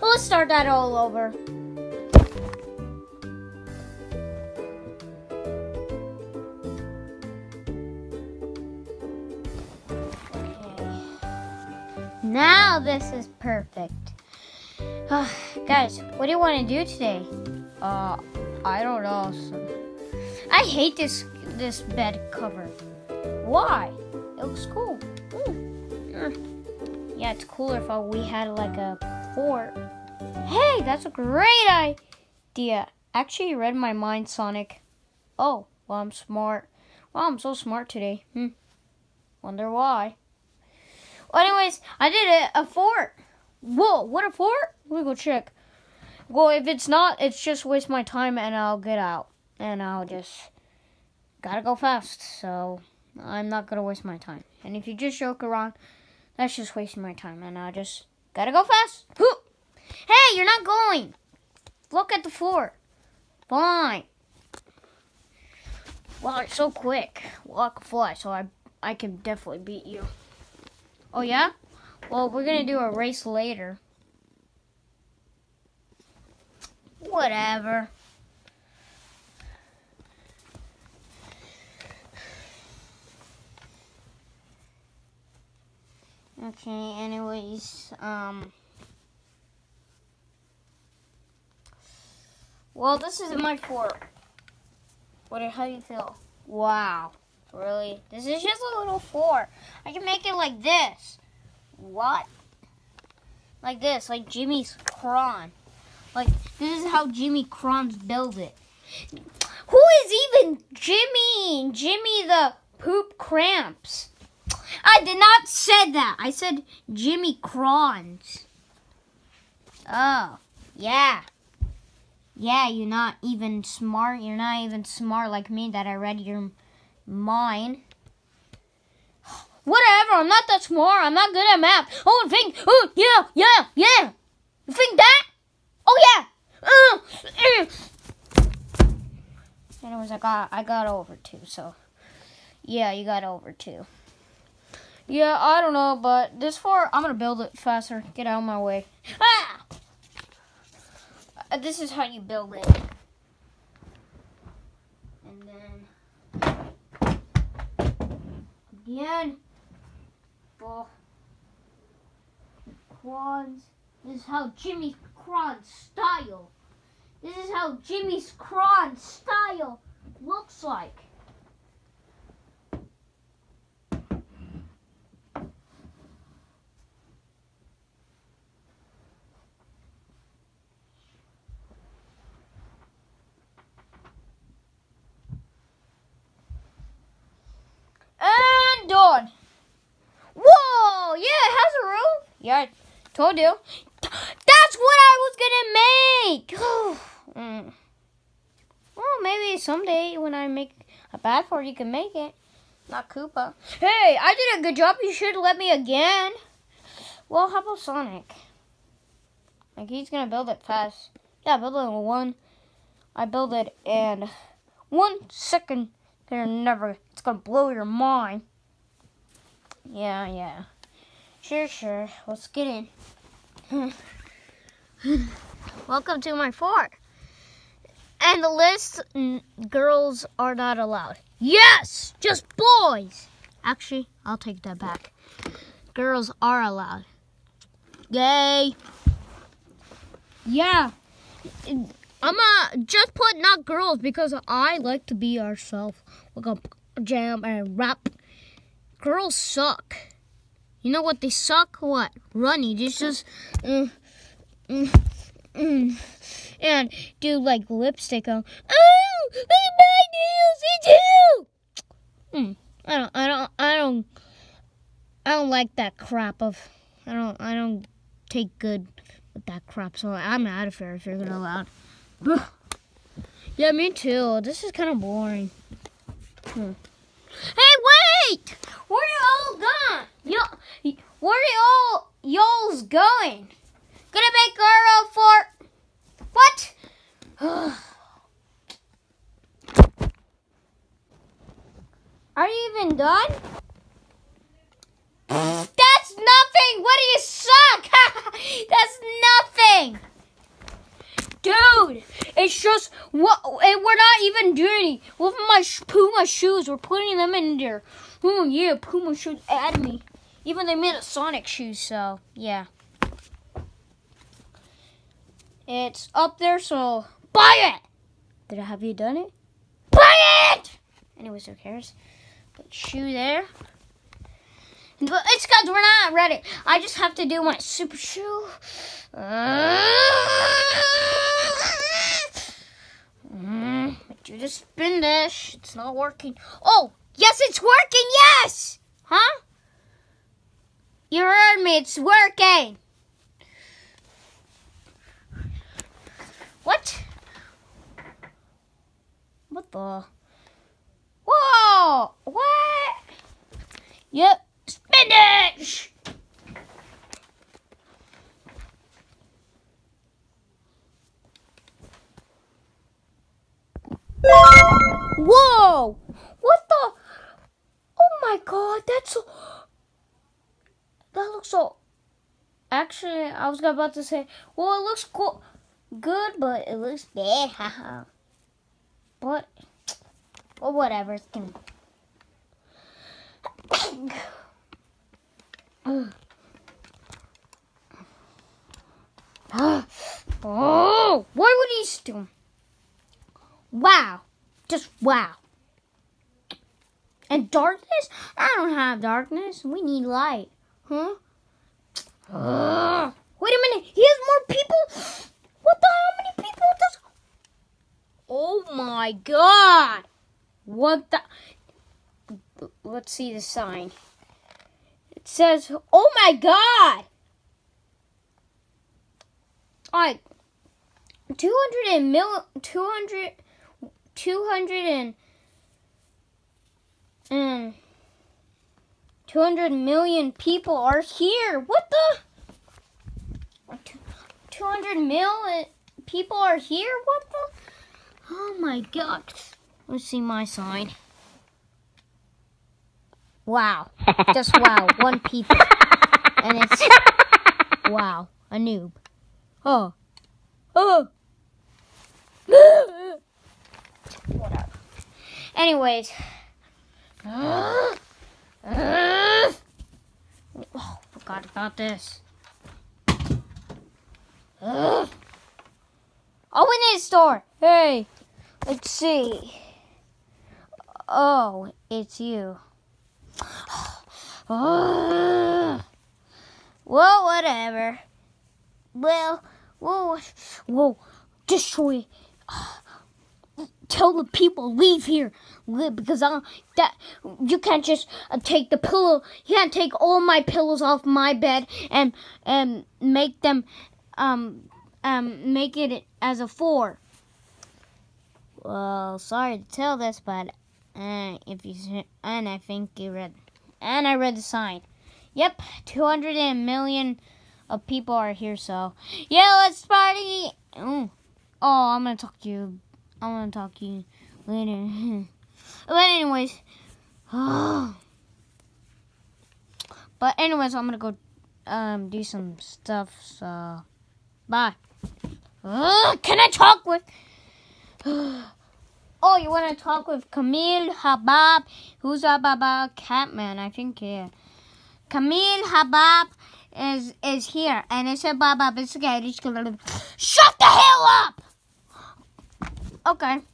Let's start that all over. Okay. Now this is perfect. Uh, guys, what do you want to do today? Uh, I don't know. I hate this this bed cover. Why? It looks cool. Mm. Yeah, it's cooler if we had like a Hey, that's a great idea. Actually, you read my mind, Sonic. Oh, well, I'm smart. Well, I'm so smart today. Hmm. Wonder why. Well, anyways, I did it. A fort. Whoa, what a fort? Let me go check. Well, if it's not, it's just waste my time and I'll get out. And I'll just gotta go fast. So I'm not gonna waste my time. And if you just joke around, that's just wasting my time. And I just gotta go fast. Hey, you're not going. Look at the floor. Fine. Wow, it's so quick. Well, I fly, so I I can definitely beat you. Oh yeah? Well, we're gonna do a race later. Whatever. Okay, anyways, um... Well, this is my fort. What? How do you feel? Wow. Really? This is just a little fort. I can make it like this. What? Like this, like Jimmy's Cron. Like, this is how Jimmy Crons build it. Who is even Jimmy? Jimmy the Poop Cramps. I did not say that. I said Jimmy Crons. Oh, yeah. Yeah, you're not even smart. You're not even smart like me that I read your mind. Whatever, I'm not that smart. I'm not good at math. Oh, think, oh, yeah, yeah, yeah. You think that? Oh, yeah. Uh, uh. Anyways, I got, I got over two, so. Yeah, you got over two. Yeah, I don't know, but this far, I'm going to build it faster. Get out of my way. Ah! Uh, this is how you build it. And then again, well, quads. This is how Jimmy Cron style. This is how Jimmy's Cron style looks like. done. Whoa! Yeah, it has a roof. Yeah, I told you. That's what I was gonna make. mm. Well, maybe someday when I make a bad fort, you can make it. Not Koopa. Hey, I did a good job. You should let me again. Well, how about Sonic? Like, he's gonna build it fast. Yeah, build it in one. I build it in one second. They're never. It's gonna blow your mind. Yeah, yeah. Sure, sure. Let's get in. Welcome to my fort. And the list, girls are not allowed. Yes, just boys. Actually, I'll take that back. Girls are allowed. Yay. Yeah. I'm uh, just put not girls because I like to be ourselves. Like a jam and rap girls suck. You know what they suck? What? Running. Just just mm, mm, mm, and do like lipstick on. Oh, look at my nails. It's you. Mm, I don't. I don't. I don't. I don't like that crap of. I don't. I don't take good with that crap. So I'm out of here if you're gonna allow. Yeah, me too. This is kind of boring. Hmm. Hey, wait! Where you all gone? Yo, where are y'all y'all's going? Gonna make our own fort. what? Are you even done? That's nothing. What do you suck? That's nothing, dude. It's just what And we're not even dirty. Look my Puma shoes. We're putting them in there. Oh yeah, Puma shoes. Add me. Even they made a Sonic shoes, so yeah. It's up there, so buy it. Did I have you done it? Buy it. Anyways, who cares? Put shoe there. But it's because we're not ready. I just have to do my super shoe. Mm, do the spin dash. It's not working. Oh, yes, it's working. Yes. Huh? You heard me. It's working. What? What the? Whoa! What? Yep, spin dash! Whoa! What the? Oh my god, that's. That looks so. Actually, I was about to say, well, it looks cool, good, but it looks bad, haha. but, well, whatever. It's gonna. oh, why would he still? Wow, just wow. And darkness? I don't have darkness. We need light. Huh? Uh, wait a minute. He has more people. What the? How many people does? Oh my god. What the? Let's see the sign. It says, "Oh my god." All right. 200 and mil 200 200 and and 200 million people are here. What the? 200 million uh, people are here? What the? Oh my god. Let's see my sign. Wow. Just wow. One people. And it's. Wow. A noob. Oh. Oh. Whatever. Anyways. about this. Oh, Open this store. Hey, let's see. Oh, it's you. well, whatever. Well, whoa, whoa, destroy tell the people leave here because I that you can't just uh, take the pillow. You can't take all my pillows off my bed and and make them um um make it as a four. Well, sorry to tell this, but uh, if you and I think you read and I read the sign. Yep, two hundred million of people are here. So yeah, let's party. Oh, oh I'm gonna talk to you I want to talk to you later. but anyways, but anyways, I'm gonna go um do some stuff. So bye. Can I talk with? oh, you want to talk with Camille Habab? Who's Habab Catman? I think yeah. Camille Habab is is here, and it's said Baba, it's okay. Just gonna shut the hell up. Okay.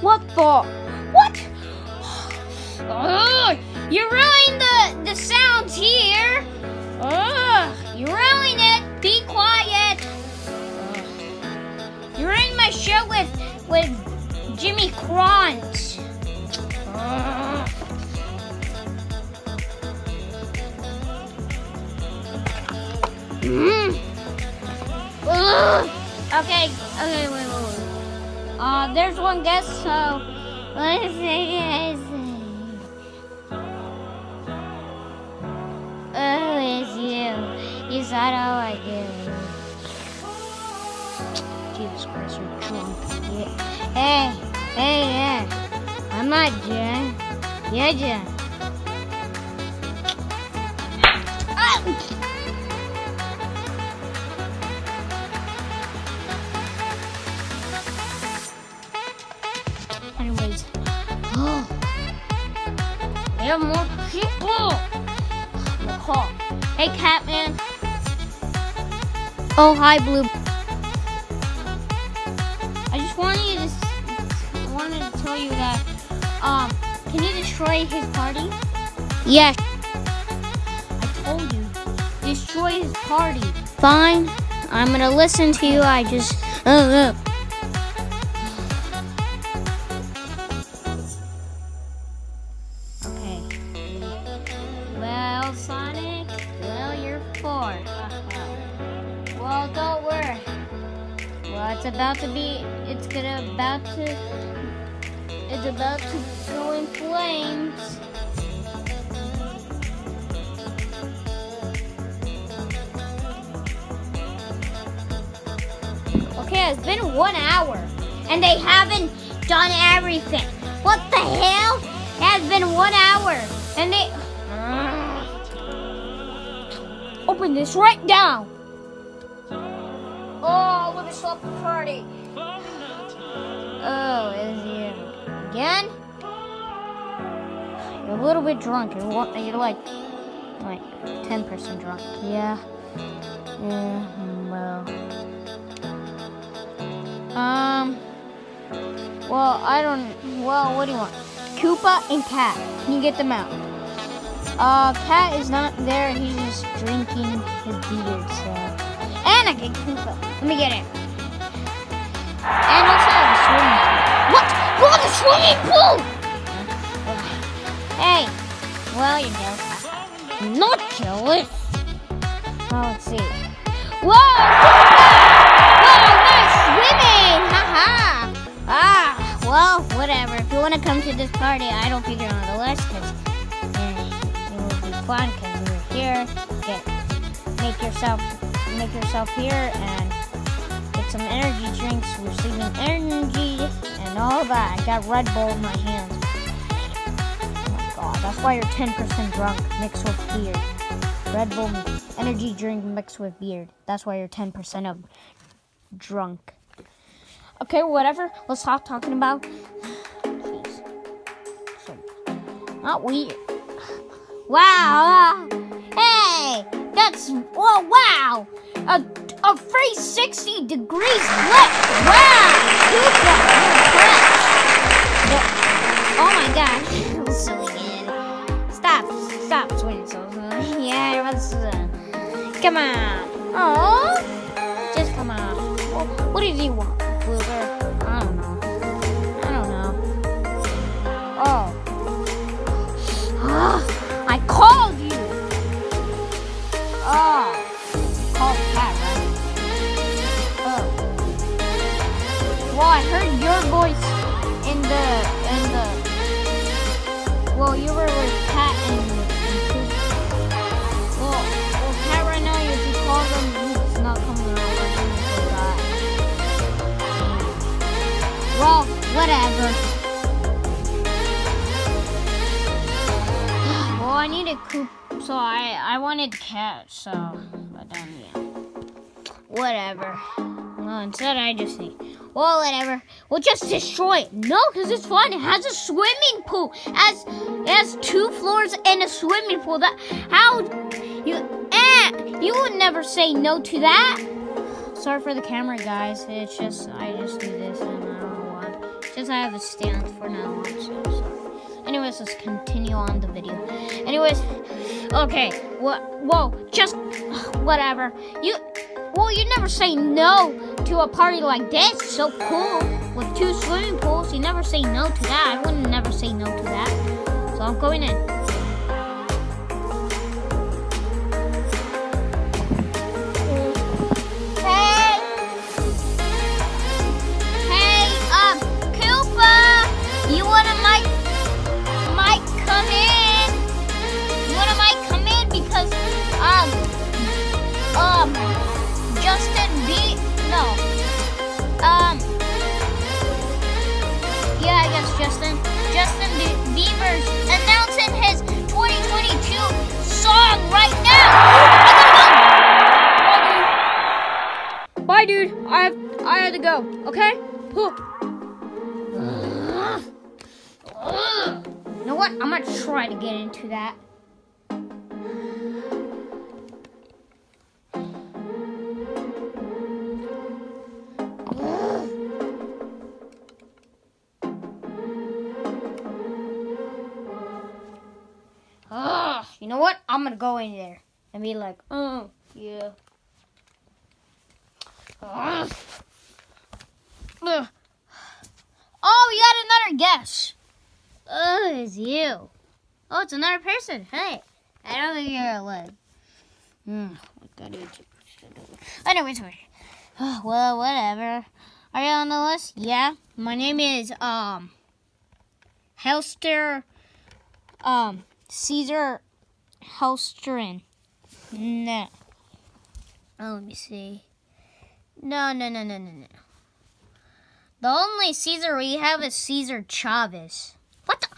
What for? What? Ugh, you ruined the, the sounds here. Ugh, you ruined it. Be quiet. Ugh. You ruining my show with, with Jimmy Crunch. Mm. Ugh. Okay, okay, wait, wait, wait. Uh, there's one guest, so let's see. Oh, it's you. You said all I do. Jesus Christ, you're drunk. Yeah. Hey, hey, yeah. I'm not Jen. Yeah, Jen. More people. Call. Hey, Catman. Oh, hi, Blue. I just wanted you to wanted to tell you that um can you destroy his party? Yes. I told you. Destroy his party. Fine. I'm gonna listen to you. I just uh, uh. It's about to go in flames. Okay, it's been one hour, and they haven't done everything. What the hell? It has been one hour, and they. Open this right now. Oh, me stop the party. Oh, is again? You're a little bit drunk. You're, you're like, like, ten percent drunk. Yeah. Yeah. mm, Well. Um. Well, I don't. Well, what do you want? Koopa and Cat. Can you get them out? Uh, Cat is not there. He's just drinking his beer, So. And I get Koopa. Let me get him. And swimming pool! Hey. Well, you know, not jealous. Oh, let's see. Whoa! Whoa, nice swimming! Haha! Ah, well, whatever. If you want to come to this party, I don't figure on the list because it will be fun because you're here. Get make yourself make yourself here and some energy drinks, receiving energy and all that. I got Red Bull in my hands. Oh my god, that's why you're 10% drunk mixed with beer. Red Bull energy drink mixed with beer. That's why you're 10% of drunk. Okay, whatever. Let's stop talking about. Jeez. So, not weird. Wow. uh, hey, that's oh wow. A a 360 degrees flip. Wow. Super. Oh my gosh. so good. Stop. Stop swinging Yeah, let's uh, come on. Oh. Just come on. What did you want, the in the. Well, you were with Cat and. and Well, well, Cat right now, if you call him, he's not coming going to die. Well, whatever. well, I needed Coop, so I I wanted Cat, so but then yeah, whatever. Well, instead I just need. Well, whatever. We'll just destroy it. No, because it's fun. It has a swimming pool. It has, it has two floors and a swimming pool. That how you eh, you would never say no to that. Sorry for the camera, guys. It's just I just do this and I don't know why. Just I have a stand for now on. So sorry. Anyways, let's continue on the video. Anyways, okay. What? Whoa, just whatever. You. Well, you never say no to a party like this. So cool. with two swimming pools. You never say no to that. I wouldn't never say no to that. So I'm going in. Bye, dude. I have, I had to go. Okay. You know what? I'm gonna try to get into that. Ugh, you know what? I'm gonna go in there and be like, oh, yeah. Oh, we got another guest. Oh, it's you. Oh, it's another person. Hey, I don't think you're gotta do? Anyways, wait. Oh, well, whatever. Are you on the list? Yeah. My name is um. Helster. Um. Caesar Helstrin. No. Oh, let me see. No, no, no, no, no, no. The only Caesar we have is Caesar Chavez. What the?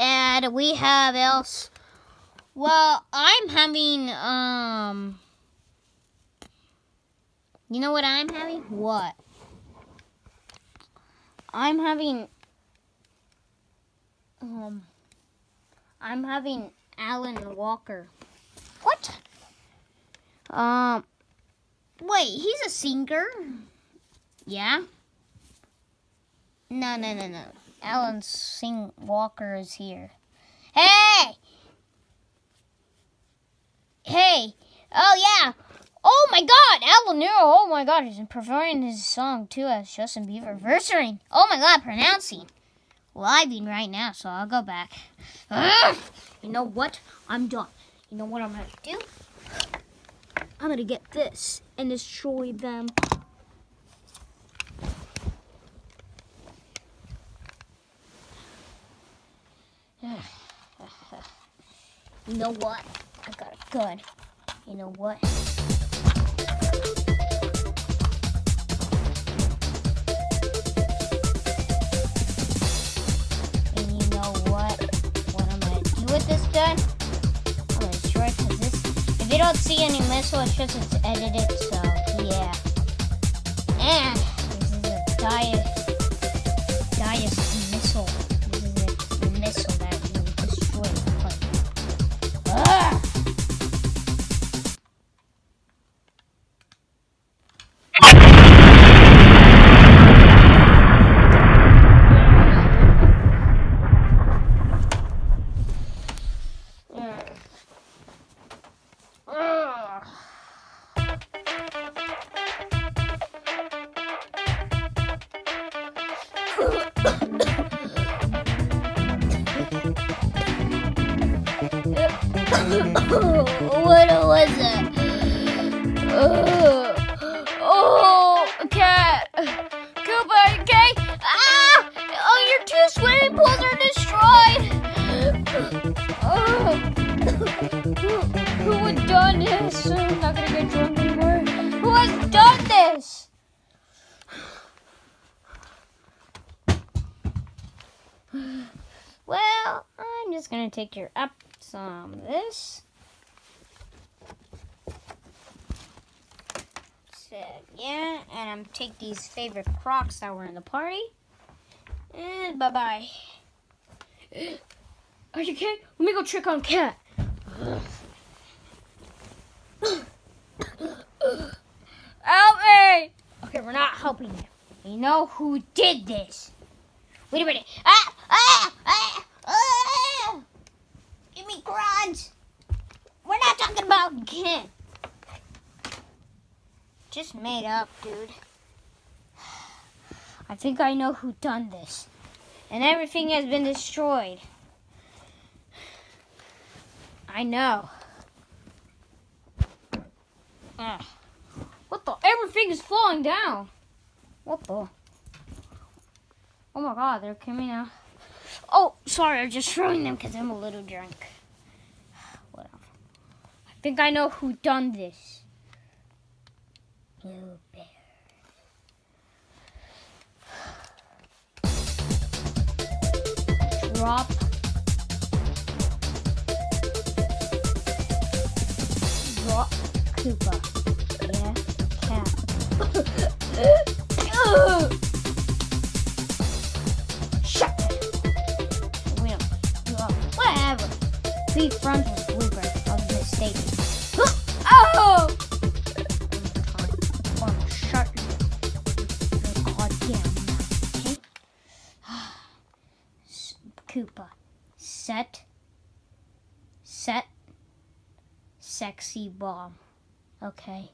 And we have else. Well, I'm having, um. You know what I'm having? What? I'm having. Um. I'm having Alan Walker. What? Um. Wait, he's a singer? Yeah? No, no, no, no. Alan Sing Walker is here. Hey! Hey! Oh, yeah! Oh my god! Alan Nero! Oh my god, he's performing his song too as Justin Bieber. Versaring! Oh my god, pronouncing! Living right now, so I'll go back. Ugh! You know what? I'm done. You know what I'm gonna do? I'm gonna get this and destroy them. You know what? I got a gun. You know what? You don't see any missile, it's just it's edited. So yeah. And this is a diet. Diet Just gonna take your up some of this. So, yeah, and I'm take these favorite Crocs that were in the party. And bye bye. Are you okay? Let me go trick on Cat. Help me! Okay, we're not helping you. We know who did this. Wait a minute. Ah! Ah! ah! Give me grunts. We're not talking about Ken. Just made up, dude. I think I know who done this. And everything has been destroyed. I know. Ugh. What the? Everything is falling down. What the? Oh my god, they're coming out. Oh, sorry, I'm just throwing them because I'm a little drunk. Whatever. I think I know who done this. Blue. Drop. Drop Koopa. Bomb. Okay.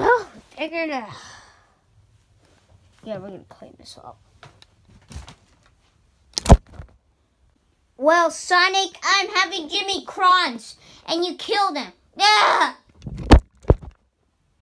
Oh, it. Yeah, we're gonna clean this up. Well, Sonic, I'm having Jimmy Crons, and you killed him. Yeah.